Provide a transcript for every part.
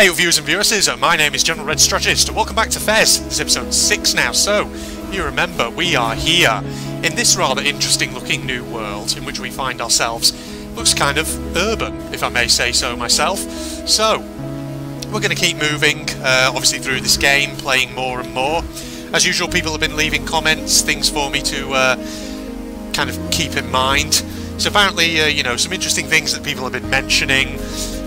Hey viewers and viewers, my name is General Red Strategist and welcome back to Fez. This is episode 6 now, so you remember we are here in this rather interesting looking new world in which we find ourselves. Looks kind of urban, if I may say so myself. So, we're going to keep moving, uh, obviously through this game, playing more and more. As usual, people have been leaving comments, things for me to uh, kind of keep in mind. So apparently, uh, you know, some interesting things that people have been mentioning.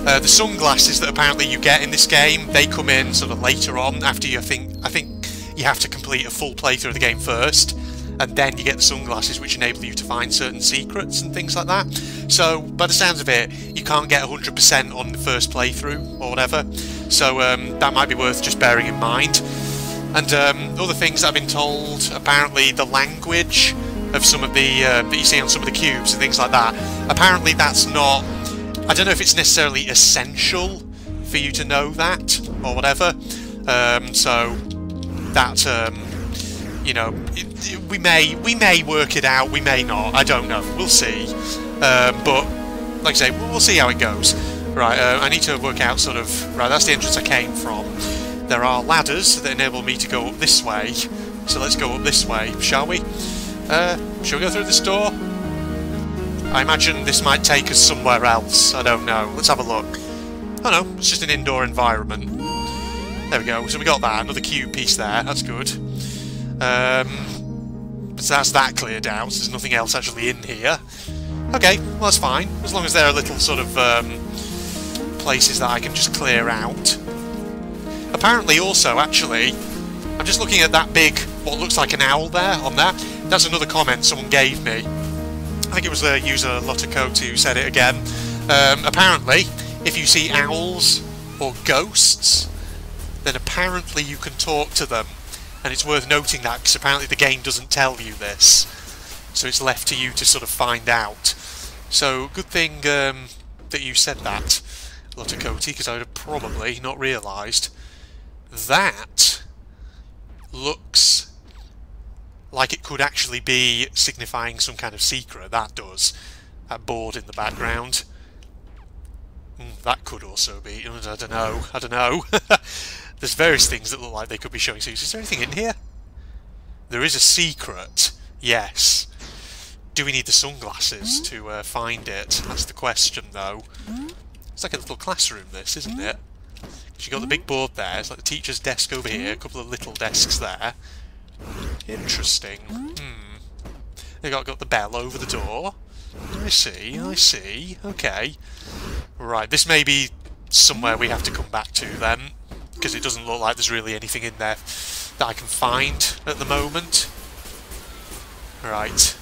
Uh, the sunglasses that apparently you get in this game, they come in sort of later on after you think I think you have to complete a full playthrough of the game first, and then you get the sunglasses which enable you to find certain secrets and things like that. So by the sounds of it, you can't get 100% on the first playthrough or whatever. So um, that might be worth just bearing in mind. And um, other things I've been told, apparently the language of some of the uh, that you see on some of the cubes and things like that. Apparently that's not I don't know if it's necessarily essential for you to know that or whatever. Um, so that um, you know, it, it, we may we may work it out, we may not. I don't know. We'll see. Um, but like I say, we'll see how it goes. Right, uh, I need to work out sort of right. That's the entrance I came from. There are ladders that enable me to go up this way. So let's go up this way, shall we? Uh, shall we go through this door? I imagine this might take us somewhere else. I don't know. Let's have a look. Oh no, it's just an indoor environment. There we go. So we got that. Another cube piece there. That's good. Um, so that's that cleared out. So there's nothing else actually in here. Okay, well that's fine. As long as there are little sort of um, places that I can just clear out. Apparently also, actually, I'm just looking at that big, what looks like an owl there on that. That's another comment someone gave me. I think it was the user Lotacote who said it again. Um, apparently, if you see owls or ghosts, then apparently you can talk to them. And it's worth noting that because apparently the game doesn't tell you this. So it's left to you to sort of find out. So good thing um, that you said that, Lotacote, because I would have probably not realised. That looks like it could actually be signifying some kind of secret. That does. That board in the background. Mm, that could also be. I don't know. I don't know. There's various things that look like they could be showing. secrets. is there anything in here? There is a secret. Yes. Do we need the sunglasses hmm? to uh, find it? That's the question, though. Hmm? It's like a little classroom, this, isn't hmm? it? You've got the big board there. It's like the teacher's desk over here. A couple of little desks there. Interesting. Hmm. They got got the bell over the door. I see, I see. Okay. Right, this may be somewhere we have to come back to then, because it doesn't look like there's really anything in there that I can find at the moment. Right.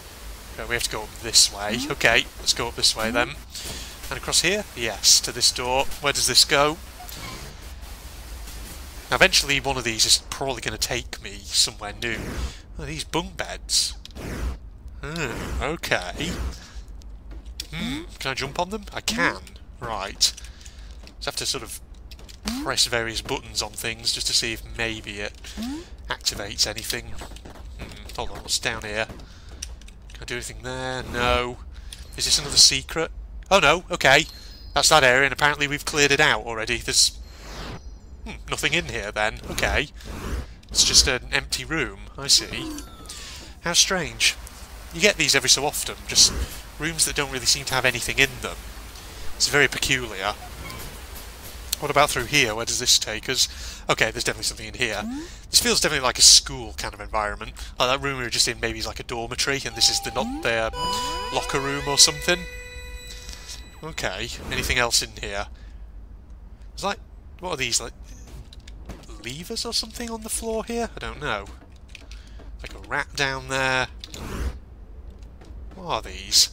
Okay, we have to go up this way. Okay, let's go up this way then. And across here? Yes, to this door. Where does this go? Now eventually one of these is probably going to take me somewhere new. Oh, these bunk beds. Hmm, okay. Hmm, can I jump on them? I can. Right. Just have to sort of press various buttons on things just to see if maybe it activates anything. Hmm, hold on, what's down here? Can I do anything there? No. Is this another secret? Oh no, okay. That's that area and apparently we've cleared it out already. There's Hmm, nothing in here then. Okay. It's just an empty room. I see. How strange. You get these every so often, just rooms that don't really seem to have anything in them. It's very peculiar. What about through here? Where does this take us? Okay, there's definitely something in here. This feels definitely like a school kind of environment. Like that room we were just in maybe is like a dormitory, and this is the not their locker room or something. Okay, anything else in here? It's like, what are these, like, levers or something on the floor here? I don't know. Like a rat down there. What are these?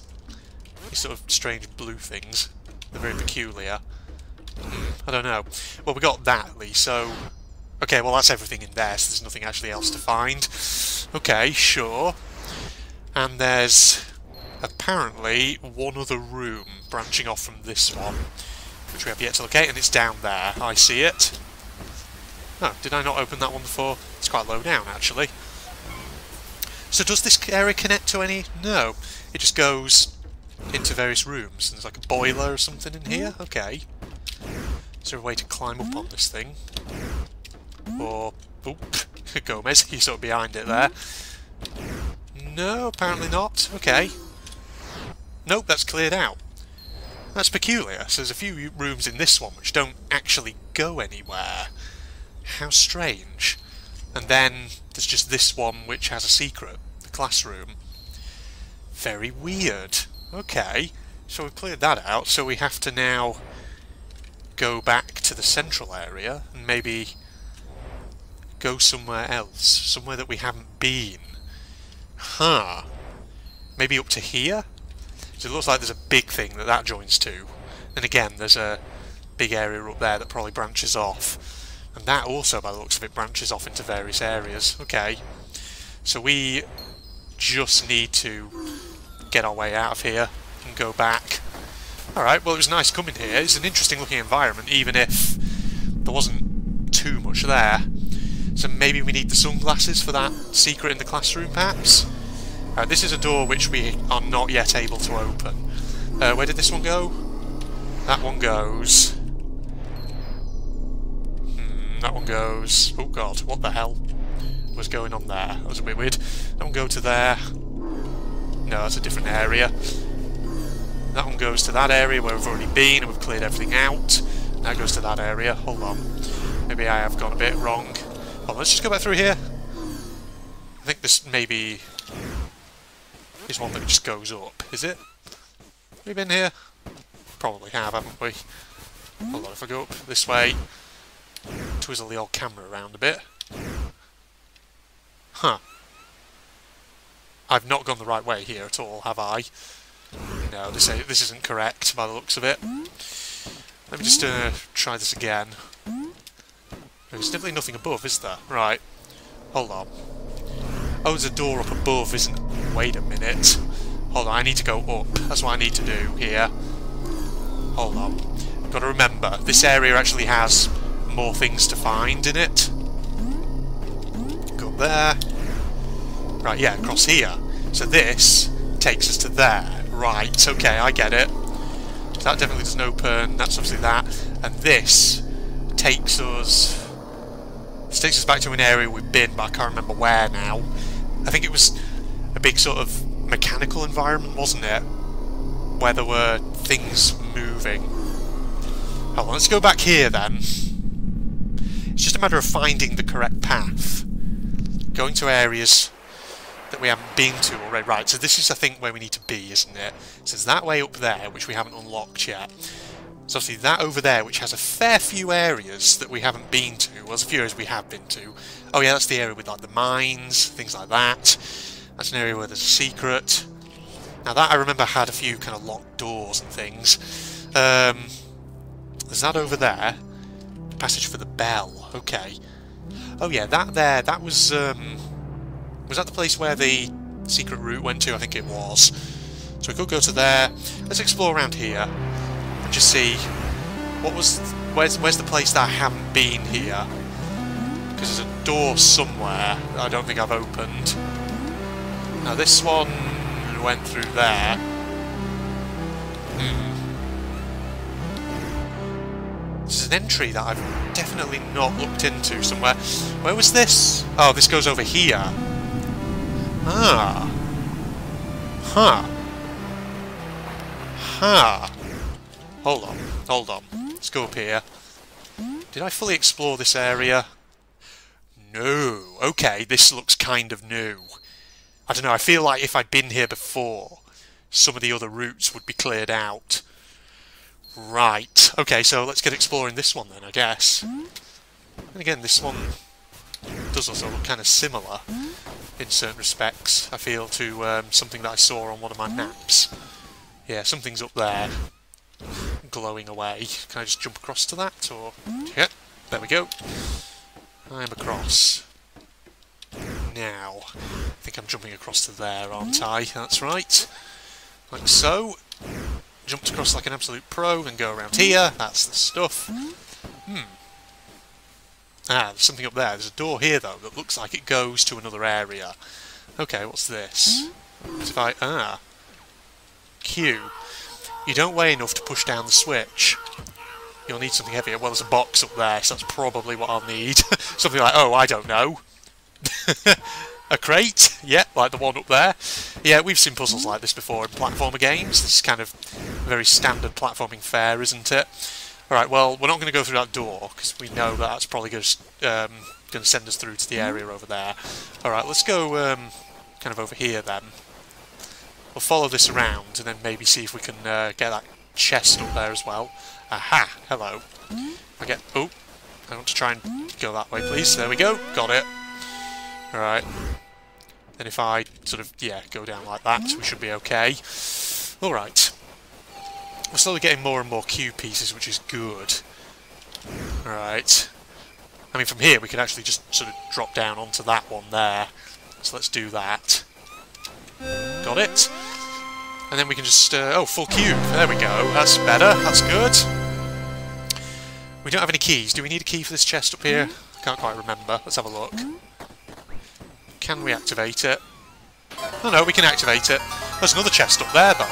These sort of strange blue things. They're very peculiar. I don't know. Well, we got that at least, so... Okay, well that's everything in there, so there's nothing actually else to find. Okay, sure. And there's apparently one other room branching off from this one, which we have yet to locate, and it's down there. I see it. Oh, did I not open that one before? It's quite low down, actually. So does this area connect to any? No. It just goes into various rooms. There's like a boiler or something in here? Mm-hmm. Okay. Is there a way to climb up on mm-hmm. this thing? Or... Oop, Gomez, he's sort of behind it there. Mm-hmm. No, apparently not. Okay. Nope, that's cleared out. That's peculiar. So there's a few rooms in this one which don't actually go anywhere. How strange. And then there's just this one which has a secret, the classroom. Very weird. Okay, so we've cleared that out, so we have to now go back to the central area and maybe go somewhere else, somewhere that we haven't been. Huh. Maybe up to here? So it looks like there's a big thing that that joins to. And again, there's a big area up there that probably branches off. And that also, by the looks of it, branches off into various areas. Okay. So we just need to get our way out of here and go back. Alright, well it was nice coming here. It's an interesting looking environment, even if there wasn't too much there. So maybe we need the sunglasses for that secret in the classroom, perhaps? Uh, this is a door which we are not yet able to open. Uh, where did this one go? That one goes... That one goes... Oh god, what the hell was going on there? That was a bit weird. That one go to there. No, that's a different area. That one goes to that area where we've already been and we've cleared everything out. That goes to that area. Hold on. Maybe I have gone a bit wrong. Well, let's just go back through here. I think this maybe is one that just goes up. Is it? Have we been here? Probably have, haven't we? Hold on, if I go up this way, twizzle the old camera around a bit. Huh. I've not gone the right way here at all, have I? No, this, this isn't correct by the looks of it. Let me just uh, try this again. There's definitely nothing above, is there? Right. Hold on. Oh, there's a door up above, isn't Wait a minute. Hold on, I need to go up. That's what I need to do here. Hold on. I've got to remember, this area actually has more things to find in it. Go there. Right, yeah, across here. So this takes us to there. Right, okay, I get it. So that definitely doesn't open. That's obviously that. And this takes us... This takes us back to an area we've been, but I can't remember where now. I think it was a big sort of mechanical environment, wasn't it? Where there were things moving. On, let's go back here then. It's just a matter of finding the correct path. Going to areas that we haven't been to already. Right, so this is, I think, where we need to be, isn't it? So it's that way up there, which we haven't unlocked yet. So obviously that over there, which has a fair few areas that we haven't been to. Well, there's a few areas we have been to. Oh yeah, that's the area with like the mines, things like that. That's an area where there's a secret. Now that I remember had a few kind of locked doors and things. Um, there's that over there. Passage for the bell. Okay. Oh yeah, that there, that was, um, was that the place where the secret route went to? I think it was. So we could go to there. Let's explore around here and just see what was, where's, where's the place that I haven't been here? Because there's a door somewhere that I don't think I've opened. Now this one went through there. Hmm. This is an entry that I've definitely not looked into somewhere. Where was this? Oh, this goes over here. Ah. Huh. Huh. Hold on. Hold on. Let's go up here. Did I fully explore this area? No. Okay, this looks kind of new. I don't know, I feel like if I'd been here before, some of the other routes would be cleared out. Right, okay, so let's get exploring this one then, I guess. And again, this one does also look kind of similar in certain respects, I feel, to um, something that I saw on one of my maps. Yeah, something's up there, glowing away. Can I just jump across to that, or... Yeah, there we go. I'm across now. I think I'm jumping across to there, aren't I? That's right. Like so. Jumped across like an absolute pro and go around here. That's the stuff. Hmm. Ah, there's something up there. There's a door here, though, that looks like it goes to another area. Okay, what's this? If I... Ah. Q. You don't weigh enough to push down the switch. You'll need something heavier. Well, there's a box up there, so that's probably what I'll need. something like, oh, I don't know. a crate, yeah, like the one up there. Yeah, we've seen puzzles like this before in platformer games. This is kind of very standard platforming fare, isn't it? Alright, well, we're not going to go through that door, because we know that that's probably going to, um, to send us through to the area over there. Alright, let's go um, kind of over here then. We'll follow this around, and then maybe see if we can uh, get that chest up there as well. Aha! Hello. I get... Oh! I want to try and go that way, please. There we go. Got it. Alright. Then if I sort of, yeah, go down like that, we should be okay. Alright. We're slowly getting more and more cube pieces, which is good. Alright. I mean, from here we could actually just sort of drop down onto that one there. So let's do that. Got it. And then we can just... Uh, oh, full cube. There we go. That's better. That's good. We don't have any keys. Do we need a key for this chest up here? I can't quite remember. Let's have a look. Can we activate it? Oh no, we can activate it. There's another chest up there, though.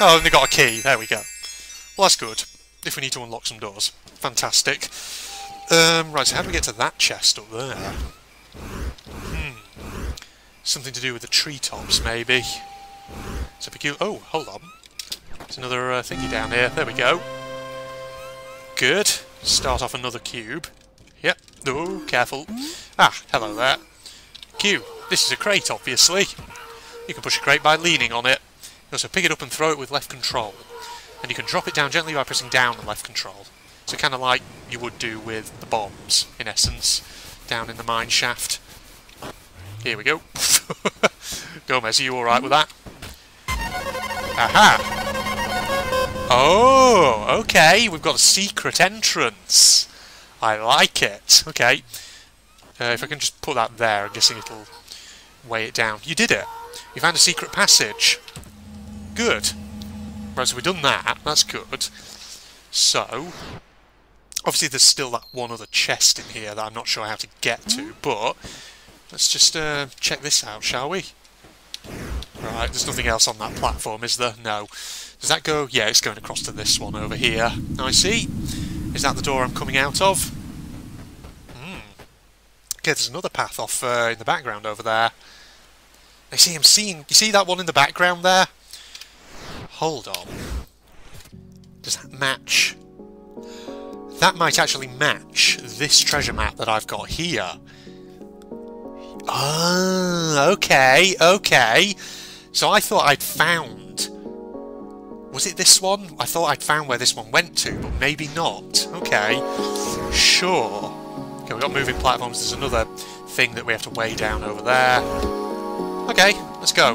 Oh, and they got a key. There we go. Well, that's good. If we need to unlock some doors. Fantastic. Um, right, so how do we get to that chest up there? Hmm. Something to do with the treetops, maybe. It's a peculiar... Oh, hold on. There's another uh, thingy down here. There we go. Good. Start off another cube. Yep. Oh, careful. Ah, hello there. Q. This is a crate, obviously. You can push a crate by leaning on it. You also pick it up and throw it with left control. And you can drop it down gently by pressing down and left control. So kind of like you would do with the bombs, in essence, down in the mine shaft. Here we go. Gomez, are you alright with that? Aha! Oh, okay, we've got a secret entrance. I like it. Okay. Uh, if I can just put that there, I'm guessing it'll weigh it down. You did it! You found a secret passage. Good. Right, so we've done that. That's good. So, obviously there's still that one other chest in here that I'm not sure how to get to, but let's just uh, check this out, shall we? Right, there's nothing else on that platform, is there? No. Does that go? Yeah, it's going across to this one over here. I see. Is that the door I'm coming out of? Okay, there's another path off uh, in the background over there. I see I'm seeing... You see that one in the background there? Hold on. Does that match? That might actually match this treasure map that I've got here. Ah, okay, okay. So I thought I'd found... Was it this one? I thought I'd found where this one went to, but maybe not. Okay, sure. Okay, we've got moving platforms. There's another thing that we have to weigh down over there. Okay, let's go.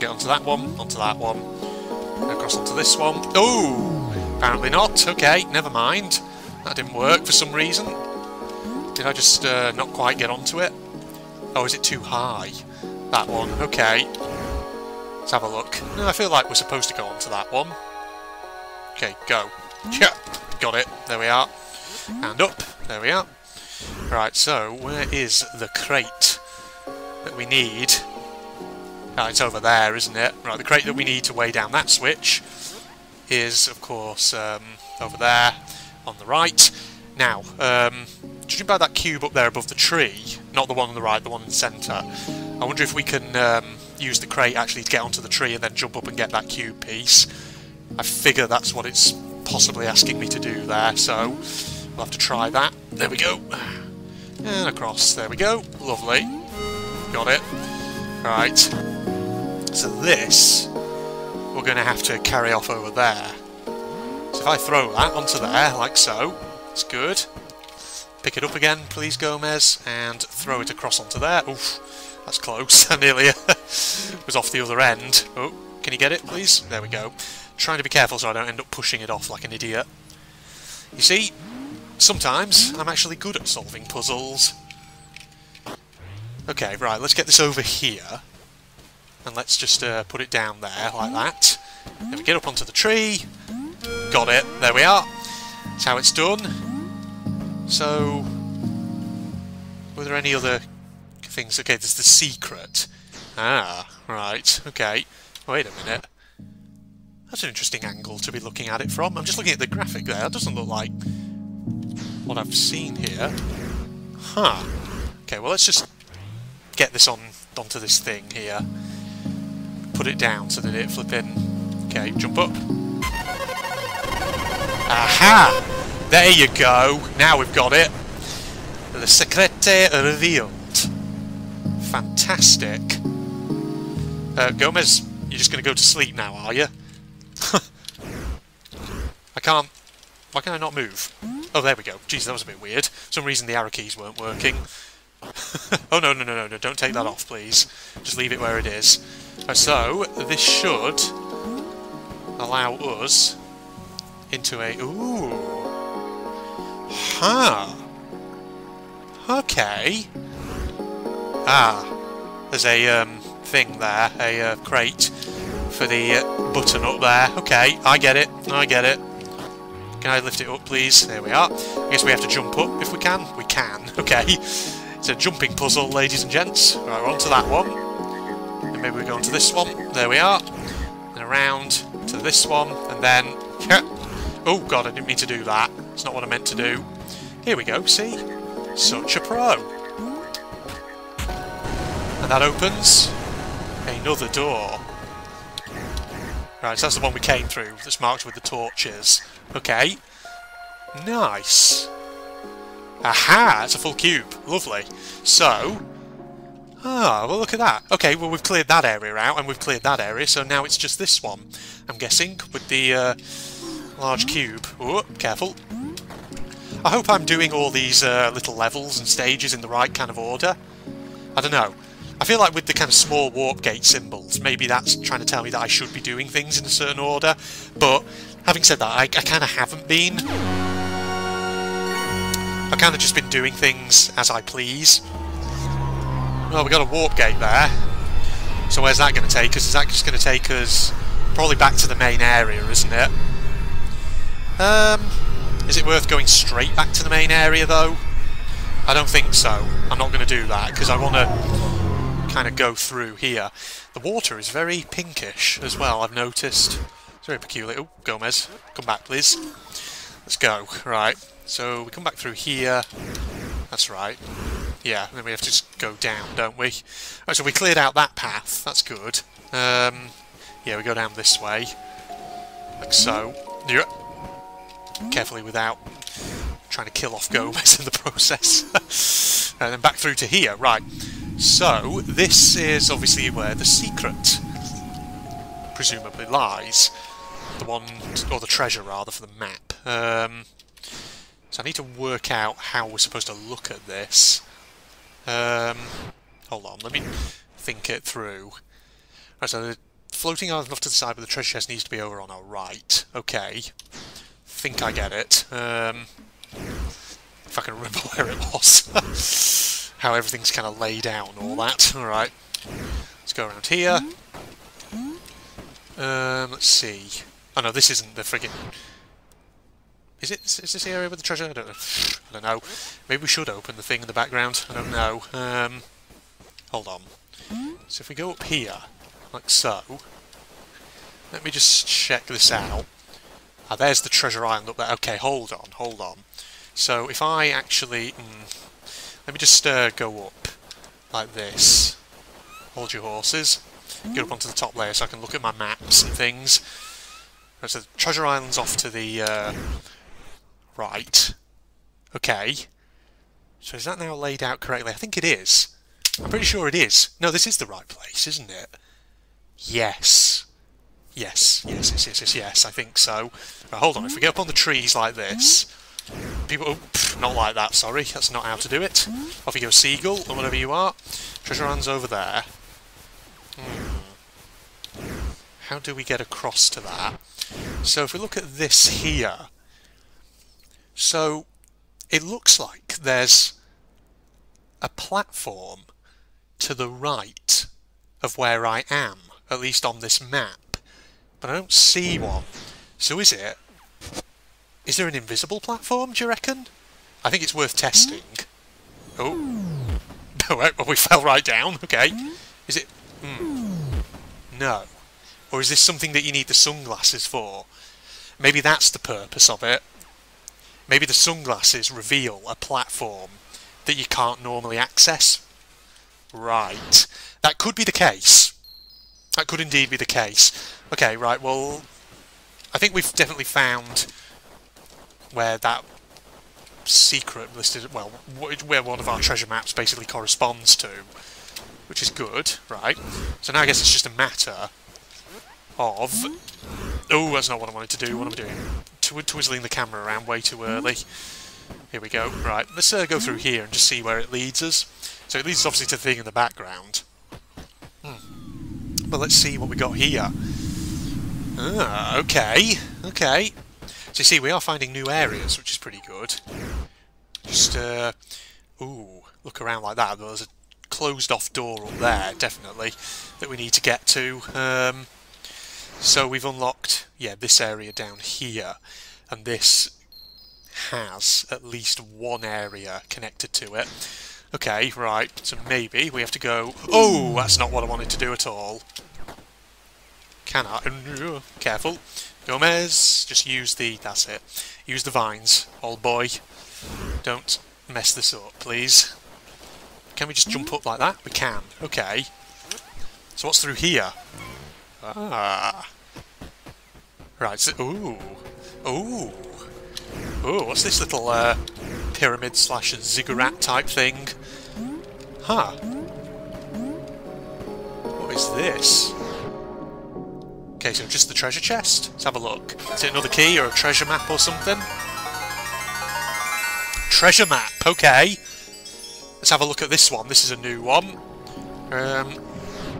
Get onto that one, onto that one. Across onto this one. Oh, apparently not. Okay, never mind. That didn't work for some reason. Did I just uh, not quite get onto it? Oh, is it too high? That one. Okay. Let's have a look. No, I feel like we're supposed to go onto that one. Okay, go. Yeah, got it. There we are. And up. There we are. Right, so where is the crate that we need? Oh, it's over there, isn't it? Right, the crate that we need to weigh down that switch is, of course, um, over there on the right. Now, um, judging by that cube up there above the tree, not the one on the right, the one in the centre, I wonder if we can um, use the crate actually to get onto the tree and then jump up and get that cube piece. I figure that's what it's possibly asking me to do there, so we'll have to try that. There we go. And across. There we go. Lovely. Got it. Right. So this, we're going to have to carry off over there. So if I throw that onto there, like so, it's good. Pick it up again, please, Gomez, and throw it across onto there. Oof, that's close. I nearly was off the other end. Oh, can you get it, please? There we go. Trying to be careful so I don't end up pushing it off like an idiot. You see, sometimes I'm actually good at solving puzzles. Okay, right, let's get this over here. And let's just uh, put it down there, like that. Then we get up onto the tree. Got it. There we are. That's how it's done. So, were there any other things? Okay, there's the secret. Ah, right, okay. Wait a minute. That's an interesting angle to be looking at it from. I'm just looking at the graphic there. It doesn't look like what I've seen here. Huh. Okay, well let's just get this on onto this thing here. Put it down so that it flip in. Okay, jump up. Aha! There you go. Now we've got it. The secrete revealed. Fantastic. Uh, Gomez, you're just going to go to sleep now, are you? I can't... Why can I not move? Oh, there we go. Jeez, that was a bit weird. For some reason the arrow keys weren't working. oh, no, no, no, no, no, don't take that off, please. Just leave it where it is. Uh, so, this should allow us into a... Ooh! Huh! Okay. Ah, there's a um, thing there, a uh, crate for the uh, button up there. Okay, I get it, I get it. Can I lift it up, please? There we are. I guess we have to jump up if we can. We can, okay. It's a jumping puzzle, ladies and gents. Right, we're on to that one. And maybe we go on to this one. There we are. And around to this one, and then... Oh, God, I didn't mean to do that. It's not what I meant to do. Here we go, see? Such a pro. And that opens another door. Right, so that's the one we came through, that's marked with the torches. Okay. Nice. Aha! It's a full cube. Lovely. So... Ah, well look at that. Okay, well we've cleared that area out, and we've cleared that area, so now it's just this one, I'm guessing, with the uh, large cube. Oh, careful. I hope I'm doing all these uh, little levels and stages in the right kind of order. I don't know. I feel like with the kind of small warp gate symbols, maybe that's trying to tell me that I should be doing things in a certain order, but having said that, I, I kind of haven't been. I've kind of just been doing things as I please. Well, we got a warp gate there. So where's that going to take us? Is that just going to take us probably back to the main area, isn't it? Um, is it worth going straight back to the main area, though? I don't think so. I'm not going to do that, because I want to kind of go through here. The water is very pinkish as well, I've noticed. It's very peculiar. Oh, Gomez, come back, please. Let's go. Right. So we come back through here. That's right. Yeah, then we have to just go down, don't we? Right, so we cleared out that path. That's good. Um, yeah, we go down this way. Like so. Yeah. Carefully without trying to kill off Gomez in the process. and then back through to here. Right. So, this is obviously where the secret presumably lies. The one, or the treasure rather, for the map. Um, so I need to work out how we're supposed to look at this. Um, hold on, let me think it through. Right, so the floating island off to the side, but the treasure chest needs to be over on our right. Okay. Think I get it. Um, if I can remember where it was. How everything's kind of laid out and all that. Alright. Let's go around here. Um, let's see. Oh no, this isn't the friggin' Is it? Is this the area with the treasure? I don't know. I don't know. Maybe we should open the thing in the background. I don't know. Um, hold on. So if we go up here, like so, let me just check this out. Ah, there's the treasure island up there. Okay, hold on, hold on. So if I actually... Mm, let me just uh, go up like this. Hold your horses. Get up onto the top layer so I can look at my maps and things. Right, so treasure island's off to the... Uh, Right. Okay. So is that now laid out correctly? I think it is. I'm pretty sure it is. No, this is the right place, isn't it? Yes. Yes, yes, yes, yes, yes, yes, I think so. Right, hold on, if we get up on the trees like this... People... Oh, pff, not like that, sorry. That's not how to do it. Off you go, seagull, or whatever you are. Treasure hand's over there. Hmm. How do we get across to that? So if we look at this here... So it looks like there's a platform to the right of where I am, at least on this map, but I don't see one. So is it? Is there an invisible platform, do you reckon? I think it's worth testing. Oh. well, we fell right down. Okay. Is it... Hmm. No. Or is this something that you need the sunglasses for? Maybe that's the purpose of it. Maybe the sunglasses reveal a platform that you can't normally access. Right. That could be the case. That could indeed be the case. Okay, right, well... I think we've definitely found where that secret listed, well, where one of our treasure maps basically corresponds to, which is good, right? So now I guess it's just a matter of... Oh, that's not what I wanted to do. What am I doing? Tw twizzling the camera around way too early. Here we go. Right, let's uh, go through here and just see where it leads us. So it leads us obviously to the thing in the background. Hmm. But let's see what we got here. Ah, okay. Okay. So you see, we are finding new areas, which is pretty good. Just, uh... Ooh, look around like that. There's a closed-off door up there, definitely, that we need to get to. Um, so we've unlocked, yeah, this area down here. And this has at least one area connected to it. Okay, right, so maybe we have to go... Oh, that's not what I wanted to do at all. Can I? Careful. Gomez, just use the, that's it, use the vines, old boy. Don't mess this up, please. Can we just jump up like that? We can. Okay. So what's through here? Ah. Right, so, ooh. Ooh. Ooh, what's this little uh, pyramid slash ziggurat type thing? Huh. What is this? Okay, so just the treasure chest. Let's have a look. Is it another key or a treasure map or something? Treasure map, okay. Let's have a look at this one. This is a new one. Um,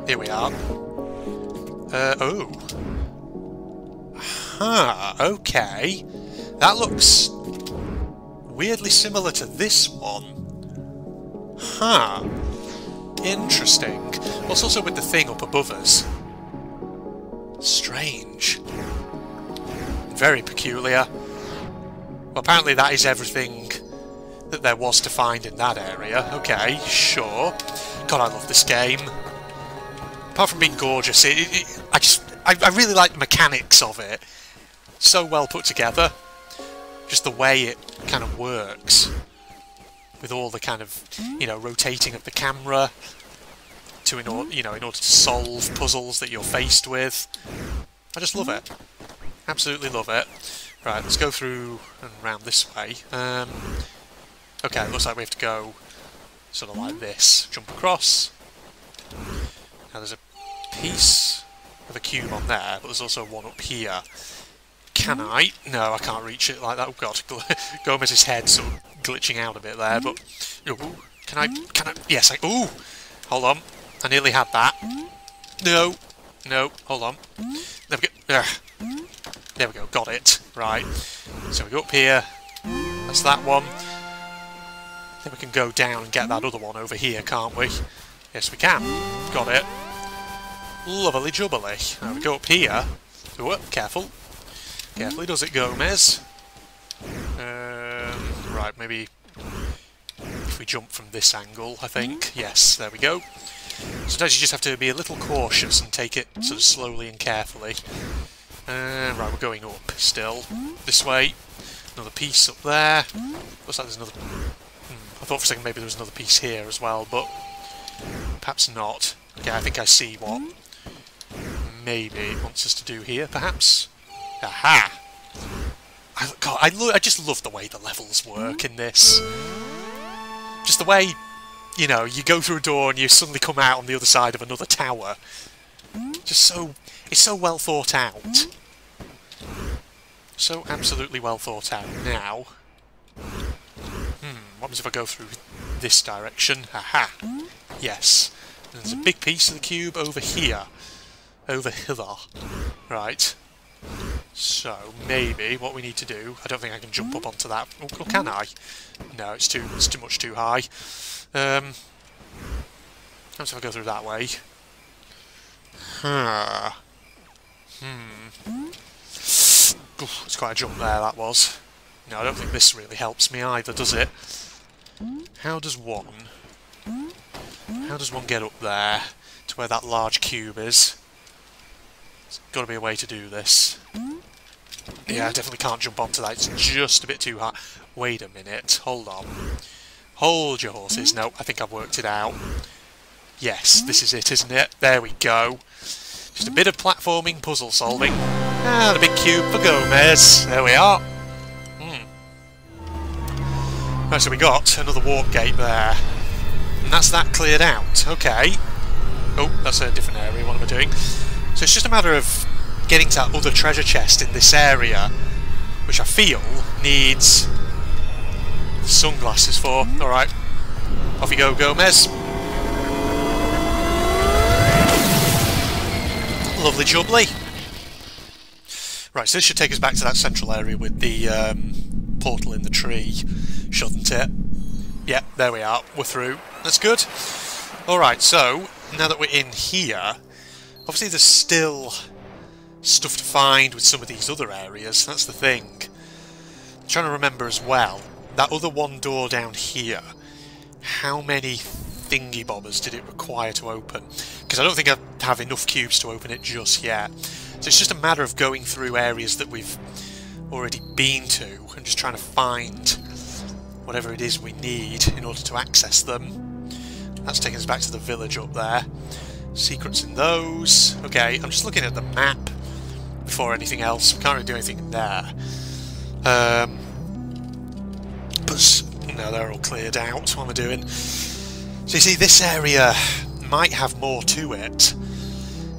here we are. Uh, oh. Huh, okay. That looks weirdly similar to this one. Huh. Interesting. What's also with the thing up above us? Strange. Very peculiar. Well, apparently that is everything that there was to find in that area. Okay, sure. God, I love this game. Apart from being gorgeous, it, it, I just... I, I really like the mechanics of it. So well put together. Just the way it kind of works. With all the kind of, you know, rotating of the camera, to in order, you know, in order to solve puzzles that you're faced with. I just love it. Absolutely love it. Right, let's go through and round this way. Um, okay, it looks like we have to go sort of like this. Jump across. Now there's a piece of a cube on there, but there's also one up here. Can I? No, I can't reach it like that. Oh god, Gomez's head sort of glitching out a bit there, but... Ooh, can I? Can I? Yes, I... Ooh! Hold on. I nearly had that. No. No. Hold on. There we go. There we go. Got it. Right. So we go up here. That's that one. Then we can go down and get that other one over here, can't we? Yes, we can. Got it. Lovely jubbly. Now we go up here. Ooh, careful. Carefully does it, Gomez. Um, right, maybe if we jump from this angle, I think. Mm-hmm. Yes, there we go. Sometimes you just have to be a little cautious and take it sort of mm-hmm. slowly and carefully. Uh, right, we're going up still. Mm-hmm. This way. Another piece up there. Looks like there's another... Hmm, I thought for a second maybe there was another piece here as well, but perhaps not. Okay, I think I see what maybe it wants us to do here, perhaps. Aha! I, God, I, I just love the way the levels work in this. Just the way you know, you go through a door and you suddenly come out on the other side of another tower. Just so... It's so well thought out. So absolutely well thought out. Now... Hmm, what happens if I go through this direction? Aha! Yes. there's a big piece of the cube over here. Over hither. Right. So, maybe what we need to do... I don't think I can jump up onto that. Or, or can I? No, it's too, it's too much too high. Um, let's if I go through that way. Hmm. Oof, it's quite a jump there, that was. No, I don't think this really helps me either, does it? How does one... How does one get up there to where that large cube is? There's got to be a way to do this. Yeah, I definitely can't jump onto that. It's just a bit too hard. Wait a minute. Hold on. Hold your horses. No, I think I've worked it out. Yes, this is it, isn't it? There we go. Just a bit of platforming puzzle solving. And a big cube for Gomez. There we are. Hmm. Right, so we got another warp gate there. And that's that cleared out. Okay. Oh, that's a different area. What am I doing? So it's just a matter of getting to that other treasure chest in this area, which I feel needs sunglasses for. Alright. Off you go, Gomez. Lovely jubbly. Right, so this should take us back to that central area with the um, portal in the tree, shouldn't it? Yeah, there we are. We're through. That's good. Alright, so, now that we're in here, obviously there's still stuff to find with some of these other areas. That's the thing. I'm trying to remember as well, that other one door down here, how many thingy bobbers did it require to open? Because I don't think I have enough cubes to open it just yet. So it's just a matter of going through areas that we've already been to and just trying to find whatever it is we need in order to access them. That's taking us back to the village up there. Secrets in those. Okay, I'm just looking at the map before anything else. We can't really do anything there. Um, but no, they're all cleared out. What am I doing? So you see, this area might have more to it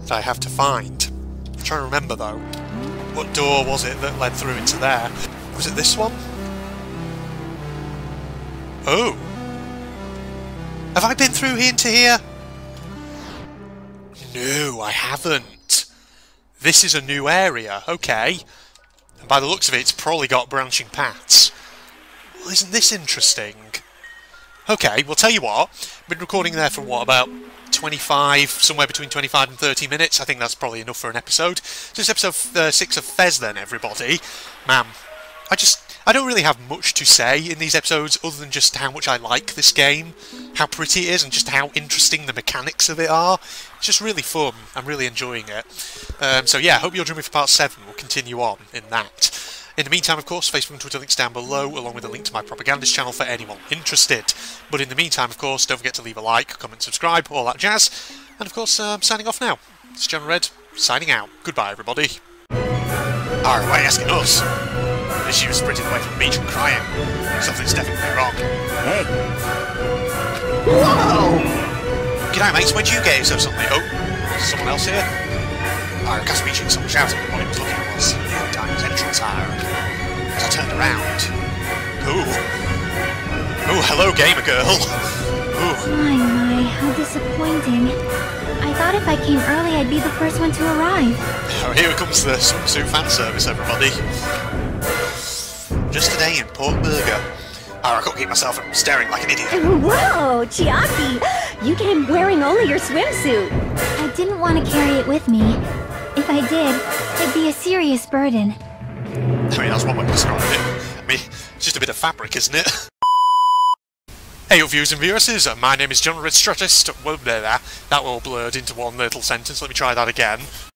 that I have to find. I'm trying to remember though. What door was it that led through into there? Was it this one? Oh! Have I been through here into here? No, I haven't. This is a new area, okay. And by the looks of it, it's probably got branching paths. Well, isn't this interesting? Okay, well tell you what, been recording there for what, about 25, somewhere between 25 and 30 minutes. I think that's probably enough for an episode. So this episode uh, 6 of Fez then, everybody. Man, I just, I don't really have much to say in these episodes other than just how much I like this game, how pretty it is, and just how interesting the mechanics of it are. It's just really fun. I'm really enjoying it. Um, so yeah, hope you'll join me for part 7. We'll continue on in that. In the meantime, of course, Facebook and Twitter links down below, along with a link to my propagandist channel for anyone interested. But in the meantime, of course, don't forget to leave a like, comment, subscribe, all that jazz. And of course, uh, I'm signing off now. It's John Red, signing out. Goodbye, everybody. Are you asking us? This she was sprinting away from the beach and crying. Something's definitely wrong. Hey, Whoa! G'day, mates. Where'd you get yourself something? Oh, someone else here? I got speaking, someone shouted at what he was looking was the diamond entrance higher. As I turned around. Ooh. Oh, hello, gamer girl. Ooh. My, my, how disappointing. I thought if I came early, I'd be the first one to arrive. Oh, here comes the swimsuit fan service, everybody. Just today in Port Burger. Ah, oh, I couldn't keep myself from staring like an idiot. Whoa, Chiaki! You came wearing only your swimsuit. I didn't want to carry it with me. If I did, it'd be a serious burden. I mean, that's one way to describe it. I mean, it's just a bit of fabric, isn't it? Hey, your viewers and viewers, uh, my name is John Red Strategist. Well, there, that all blurred into one little sentence. Let me try that again.